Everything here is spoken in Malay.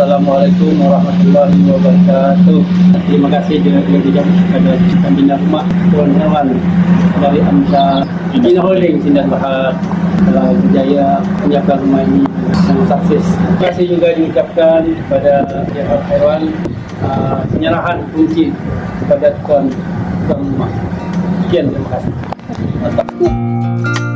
Assalamualaikum warahmatullahi wabarakatuh. Terima kasih juga juga kepada kami yang rumah tuan Hewan dari Amsa Bina. Holding Sindang Bahar telah berjaya menyiapkan rumah ini dengan sukses. Terima kasih juga diucapkan kepada Jawab Hewan uh, penyerahan kunci kepada tuan tuan rumah. Sekian terima kasih. Terima kasih.